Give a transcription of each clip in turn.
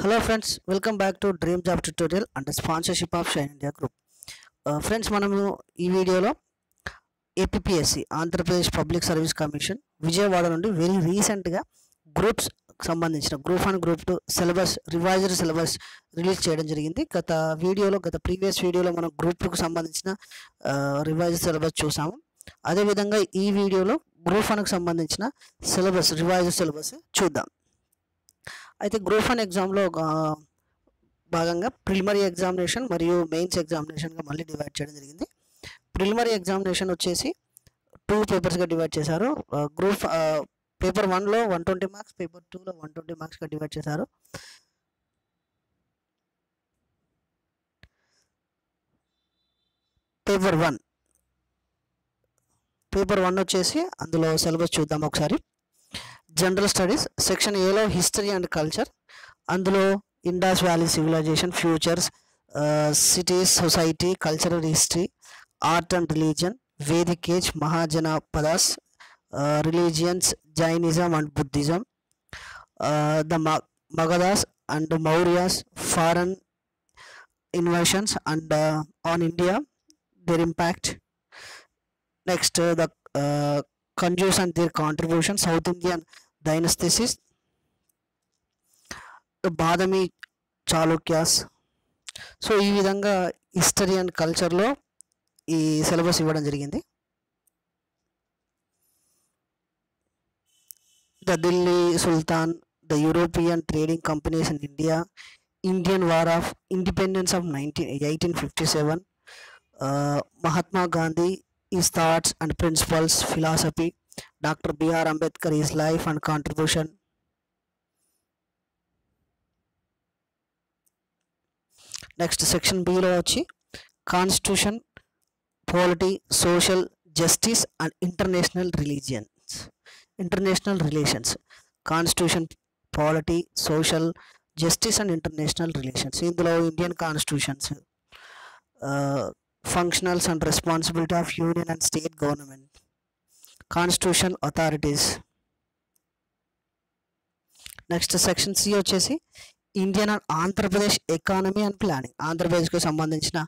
Hello friends welcome back to dream job tutorial and sponsorship of shine India group friends మనము ఈ వీడియోలో APSC Andhra Pradesh public service commission Vijayawada నుండి very రీసెంట్గా groups సంబంధించిన group one group two syllabus reviser syllabus release చేయడం జరిగింది గత వీడియోలో గత ప్రీవియస్ వీడియోలో మనం గ్రూప్ టూకు సంబంధించిన రివైజర్ uh, సిలబస్ చూసాము అదేవిధంగా ఈ వీడియోలో గ్రూప్ వన్కి సంబంధించిన సిలబస్ రివైజర్ సిలబస్ చూద్దాం అయితే గ్రూప్ వన్ ఎగ్జామ్లో భాగంగా ప్రిలిమరీ ఎగ్జామినేషన్ మరియు మెయిన్స్ ఎగ్జామినేషన్గా మళ్ళీ డివైడ్ చేయడం జరిగింది ప్రిలిమరీ ఎగ్జామినేషన్ వచ్చేసి టూ పేపర్స్గా డివైడ్ చేశారు గ్రూప్ పేపర్ వన్లో వన్ ట్వంటీ మార్క్స్ పేపర్ టూలో వన్ ట్వంటీ మార్క్స్గా డివైడ్ చేశారు పేపర్ వన్ పేపర్ వన్ వచ్చేసి అందులో సిలబస్ చూద్దాం ఒకసారి general studies section a lo history and culture andulo indus valley civilization futures uh, cities society cultural history art and religion vedic age mahajana padas uh, religions jainism and buddhism uh, the magadhas and the mauryas foreign invasions and on india their impact next the uh, and their contribution south indian dynasties Badami Chalukyas so ఈ విధంగా history and కల్చర్లో ఈ syllabus ఇవ్వడం జరిగింది the Delhi sultan the European trading companies in India Indian war of independence of nineteen eighteen fifty seven Mahatma Gandhi is thoughts and principles philosophy Dr. B.R. Ambedkar, life and contribution. Next section below, Constitution, Polity, Social Justice and International Relations. International Relations. Constitution, Polity, Social Justice and International Relations. In the law, Indian constitutions. Uh, functionals and responsibility of union and state government. Constitution authorities next section C వచ్చేసి Indian and Andhra Pradesh economy and planning ఆంధ్రప్రదేశ్కు సంబంధించిన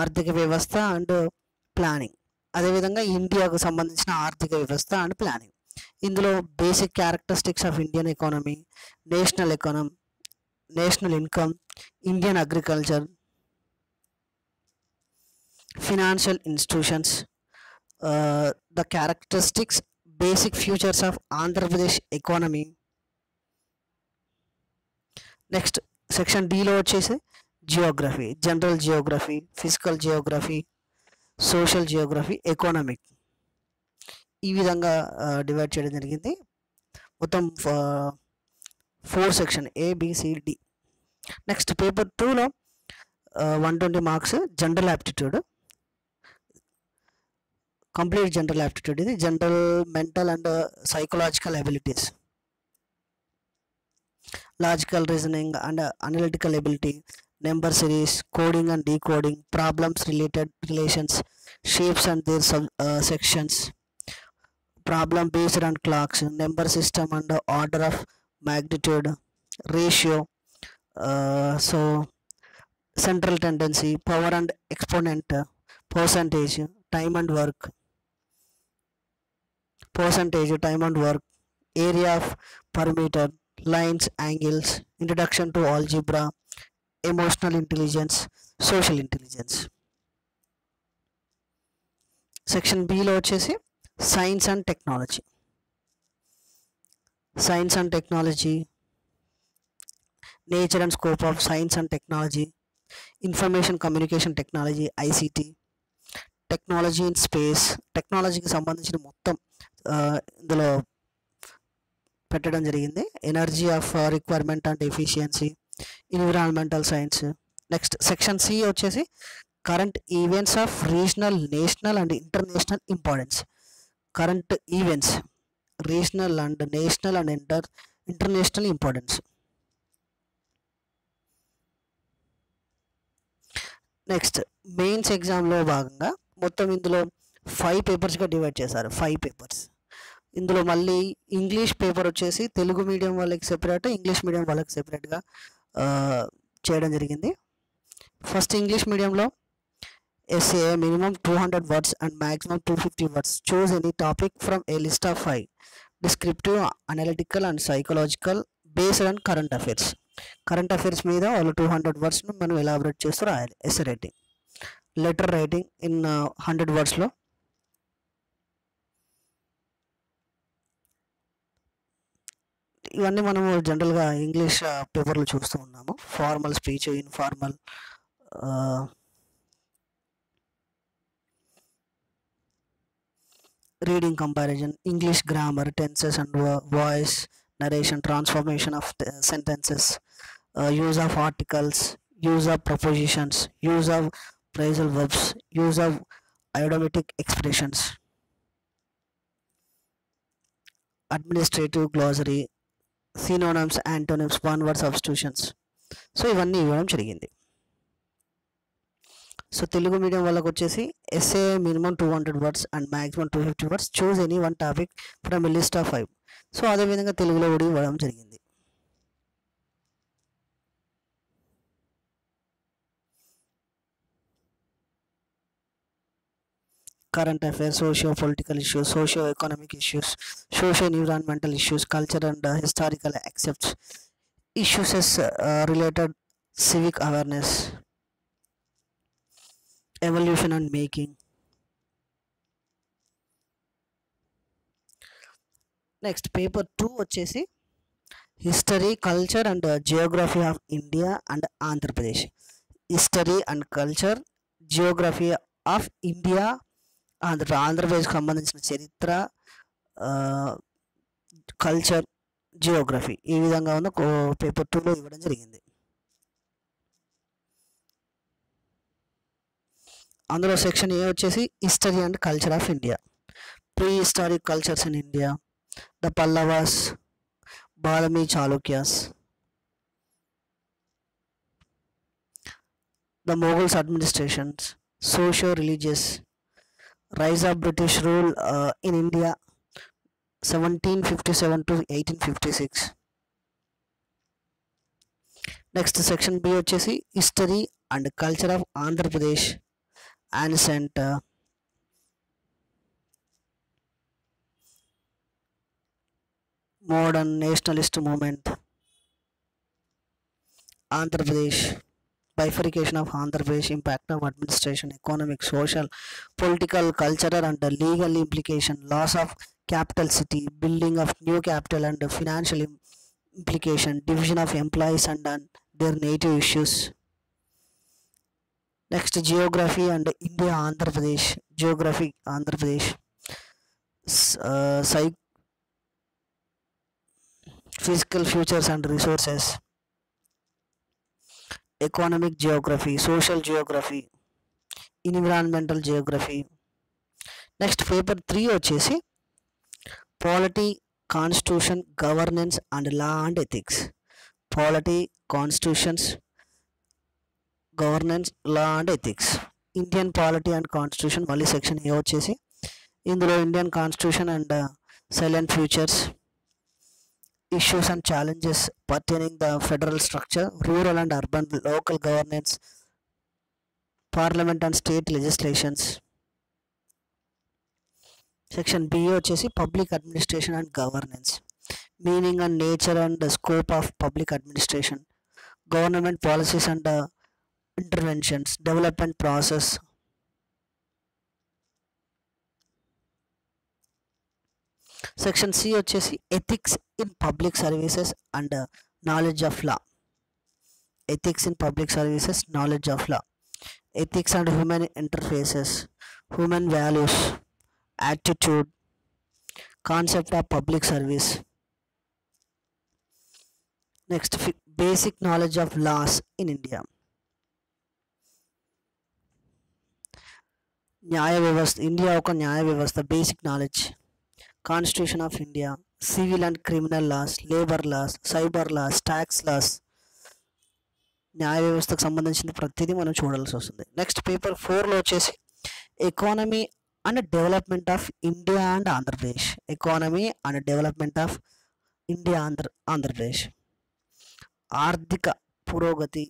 ఆర్థిక వ్యవస్థ and planning అదేవిధంగా ఇండియాకు సంబంధించిన ఆర్థిక వ్యవస్థ అండ్ ప్లానింగ్ ఇందులో basic characteristics of Indian economy national economy national income Indian agriculture financial institutions the characteristics basic futures of Andhra Pradesh economy next section డిలో వచ్చేసి geography general geography physical geography social geography economic ఈ విధంగా divide uh, చేయడం జరిగింది మొత్తం four section A B C D next paper టూలో one twenty marks general aptitude Complete general aptitude is general mental and uh, psychological abilities, logical reasoning and uh, analytical ability, number series, coding and decoding, problems related relations, shapes and their uh, sections, problem based on clocks, number system and order of magnitude, ratio, central tendency, power and exponent, percentage, time and work, percentage, time and work, area of perimeter, lines, angles, introduction to algebra, emotional intelligence, social intelligence. Section below వచ్చేసి science and technology science and technology nature and scope of science and technology information communication technology ICT technology in space టెక్నాలజీకి సంబంధించిన మొత్తం ఇందులో పెట్టడం జరిగింది energy of requirement and efficiency environmental science next section C వచ్చేసి current events of regional national and international importance current events regional and national and inter international importance next mains ఎగ్జామ్లో భాగంగా మొత్తం ఇందులో ఫైవ్ పేపర్స్గా డివైడ్ చేశారు five papers ఇందులో మళ్ళీ English paper వచ్చేసి తెలుగు మీడియం వాళ్ళకి సెపరేట్ ఇంగ్లీష్ మీడియం వాళ్ళకి సెపరేట్గా చేయడం జరిగింది ఫస్ట్ ఇంగ్లీష్ మీడియంలో essay minimum two hundred words and maximum two fifty words choose any topic from a list of five descriptive analytical and psychological based and current affairs current affairs మీద వాళ్ళు two hundred వర్డ్స్ను మనం elaborate చేస్తూ రాయాలి essay writing letter writing in hundred వర్డ్స్లో ఇవన్నీ మనము జనరల్గా English పేపర్లు చూస్తూ ఉన్నాము formal speech informal reading comparison English grammar tenses and voice narration transformation of sentences use of articles use of prepositions use of phrasal verbs use of idiomatic expressions administrative glossary synonyms antonyms one word substitutions so ఇవన్నీ ఇవ్వడం జరిగింది so Telugu medium వాళ్ళకు వచ్చేసి essay minimum two hundred words and maximum two fifty words choose any one topic from list of five so అదేవిధంగా తెలుగులో కూడా ఇవ్వడం జరిగింది current affairs, socio-political issues, socio-economic issues, socio-environmental issues, culture and uh, historical accepts, issues as uh, related civic awareness, evolution and making. Next paper two వచ్చేసి history culture and geography of India and Andhra Pradesh history and culture geography of India Andhra ఆంధ్రప్రదేశ్కి సంబంధించిన చరిత్ర culture geography ఈ విధంగా ఉన్న paper టూలో ఇవ్వడం జరిగింది అందులో సెక్షన్ ఏ వచ్చేసి history and culture of India prehistoric cultures in India the Pallavas బాలమీ Chalukyas the Mughals administrations socio religious rise of British rule in India seventeen fifty seven to eighteen fifty six next section B వచ్చేసి history and culture of Andhra Pradesh ఆన్సెంట్ modern nationalist movement Andhra Pradesh bifurcation of Andhra Pradesh, impact of administration, economic, social, political, cultural and legal implication, loss of capital city, building of new capital and financial implication, division of employees and, and their native issues. Next, geography and India Andhra Pradesh, geography Andhra Pradesh, uh, psych, physical futures and resources. Economic geography social geography environmental geography next paper three వచ్చేసి polity constitution governance and law and ethics polity constitutions governance law and ethics Indian polity and constitution మళ్ళీ section A వచ్చేసి ఇందులో Indian constitution and salient features issues and challenges pertaining the federal structure, rural and urban local governance, parliament and state legislations. Section B వచ్చేసి public administration and governance meaning and nature and scope of public administration government policies and interventions development process section C వచ్చేసి ethics in public services and knowledge of law ethics in public services knowledge of law ethics and human interfaces human values attitude concept of public service next basic knowledge of laws in India న్యాయ వ్యవస్థ India ఒక న్యాయ వ్యవస్థ basic knowledge constitution of India civil and criminal laws labour laws cyber laws tax laws న్యాయ వ్యవస్థకు సంబంధించిన ప్రతిదీ మనం చూడాల్సి వస్తుంది నెక్స్ట్ పేపర్ ఫోర్లో వచ్చేసి economy and development of India and Andhra Pradesh economy and development of India Andhra Andhra Pradesh ఆర్థిక పురోగతి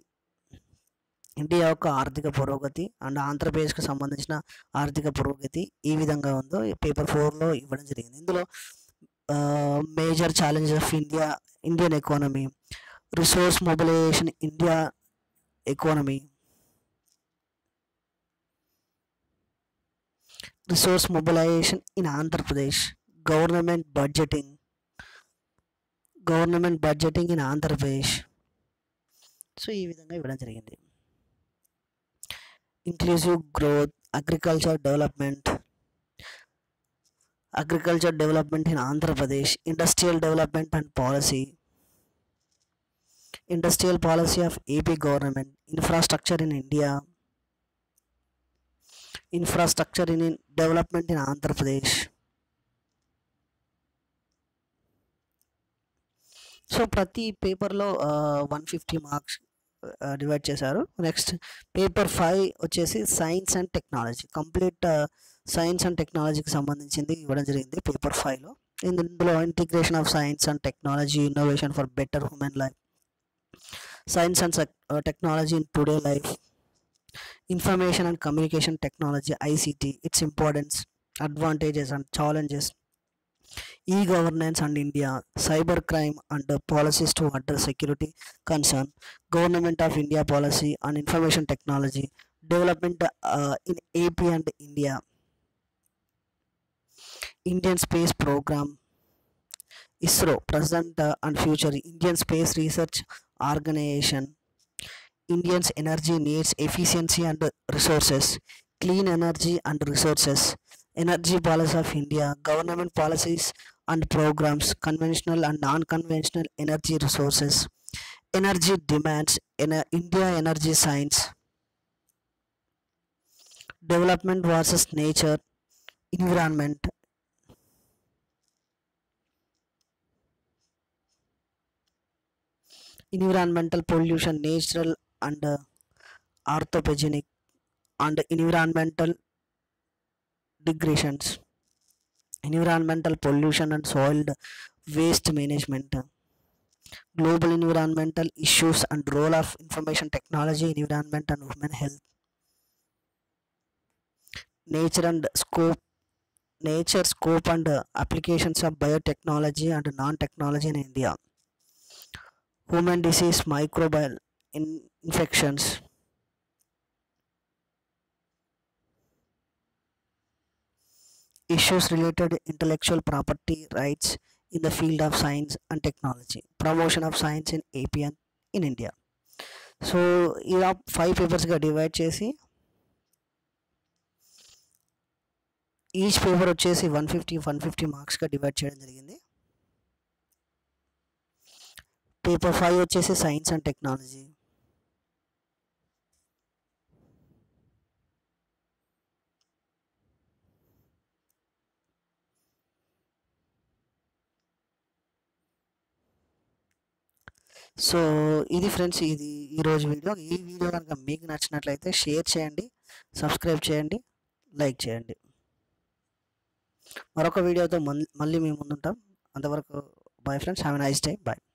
ఇండియా యొక్క ఆర్థిక పురోగతి అండ్ ఆంధ్రప్రదేశ్కి సంబంధించిన ఆర్థిక పురోగతి ఈ విధంగా ఉందో పేపర్ ఫోర్లో ఇవ్వడం జరిగింది ఇందులో major challenge of India Indian economy resource mobilisation India economy resource mobilisation in Andhra Pradesh government budgeting government budgeting in Andhra Pradesh so ఈ విధంగా ఇవ్వడం జరిగింది inclusive growth agriculture development agriculture development in Andhra Pradesh industrial development and policy industrial policy of AP government infrastructure in India infrastructure in development in Andhra Pradesh so ప్రతి పేపర్లో one fifty marks divide చేశారు next paper five వచ్చేసి science and technology complete science and టెక్నాలజీకి సంబంధించింది ఇవ్వడం జరిగింది paper ఫైవ్లో ఇందులో integration of science and technology innovation for better human life science and technology in today life information and communication technology ICT its importance advantages and challenges e-governance and India, cybercrime and policies to address security concern, government of India policy and information technology, development uh, in AP and India, Indian space program, ISRO, present uh, and future, Indian space research organization, Indians energy needs efficiency and resources, clean energy and resources, energy policy of India, government policies and programs, conventional and non-conventional energy resources, energy demands, in India energy science, development versus nature, environment, environmental pollution, natural and uh, orthogenic and environmental degradations environmental pollution and soil waste management global environmental issues and role of information technology in environment and human health nature and scope nature scope and applications of biotechnology and non-technology in india human disease microbial in infections issues related intellectual property rights in the field of science and technology promotion of science in APN in India so ఇలా five పేపర్స్గా divide చేసి each paper వచ్చేసి one fifty one fifty మార్క్స్గా divide చేయడం జరిగింది paper five వచ్చేసి science and technology so ఇది friends ఇది ఈరోజు వీడియో ఈ వీడియో కనుక మీకు నచ్చినట్లయితే షేర్ చేయండి సబ్స్క్రైబ్ చేయండి లైక్ చేయండి మరొక వీడియోతో మళ్ళీ మేము ముందుంటాం అంతవరకు bye friends have a nice time bye